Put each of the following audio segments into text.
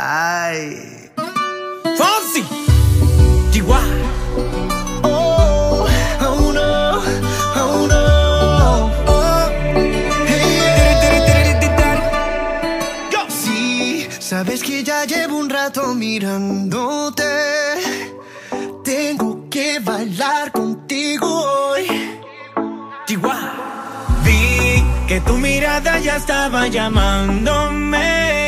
Ay. Fonsi. Chihuahua. Oh, oh no, oh no. Oh, hey, yeah. Sí, sabes que ya llevo un rato mirándote. Tengo que bailar contigo hoy. Chihuahua. Vi que tu mirada ya estaba llamándome.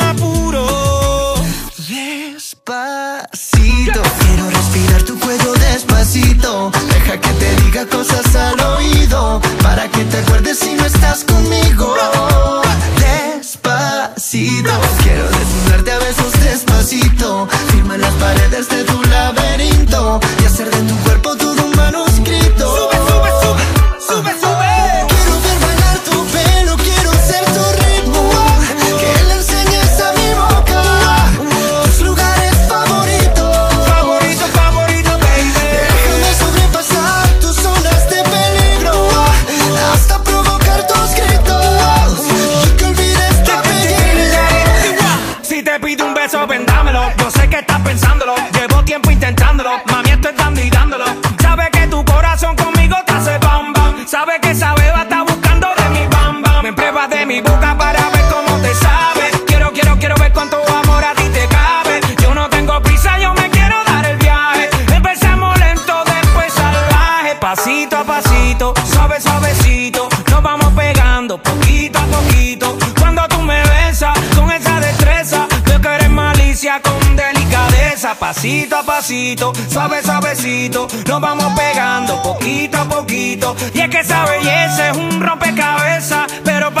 cosas al oído. Para que te acuerdes si no estás conmigo. Despacito, quiero desnudarte a besos despacito. Firma las paredes de tu mi boca para ver cómo te sabe. Quiero, quiero, quiero ver cuánto amor a ti te cabe. Yo no tengo prisa, yo me quiero dar el viaje. Empezamos lento, después salvaje. Pasito a pasito, suave, suavecito. Nos vamos pegando poquito a poquito. Cuando tú me besas con esa destreza, veo que malicia con delicadeza. Pasito a pasito, suave, suavecito. Nos vamos pegando poquito a poquito. Y es que esa belleza es un rompecabezas. Pero para